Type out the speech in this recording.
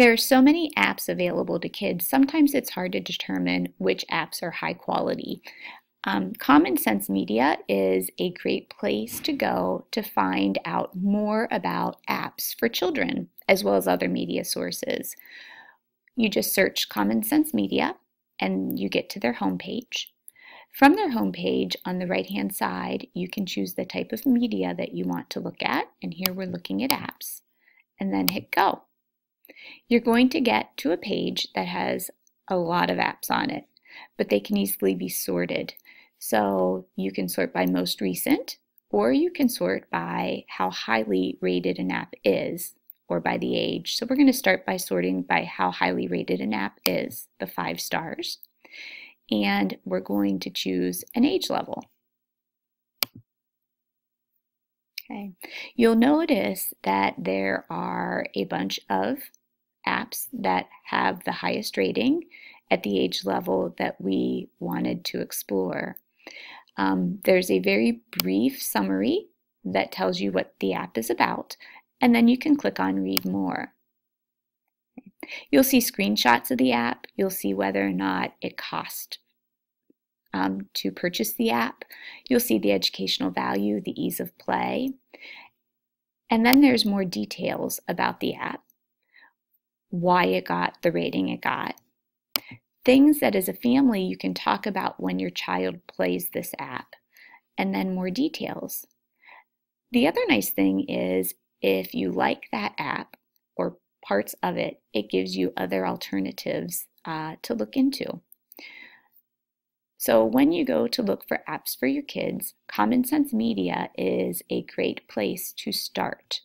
There are so many apps available to kids, sometimes it's hard to determine which apps are high quality. Um, Common Sense Media is a great place to go to find out more about apps for children, as well as other media sources. You just search Common Sense Media and you get to their homepage. From their homepage on the right hand side, you can choose the type of media that you want to look at. And here we're looking at apps. And then hit go. You're going to get to a page that has a lot of apps on it, but they can easily be sorted. So you can sort by most recent, or you can sort by how highly rated an app is, or by the age. So we're going to start by sorting by how highly rated an app is, the five stars and we're going to choose an age level. Okay. You'll notice that there are a bunch of apps that have the highest rating at the age level that we wanted to explore. Um, there's a very brief summary that tells you what the app is about, and then you can click on Read More. You'll see screenshots of the app. You'll see whether or not it cost um, to purchase the app. You'll see the educational value, the ease of play. And then there's more details about the app, why it got the rating it got. Things that as a family you can talk about when your child plays this app, and then more details. The other nice thing is if you like that app or parts of it, it gives you other alternatives uh, to look into. So when you go to look for apps for your kids, Common Sense Media is a great place to start.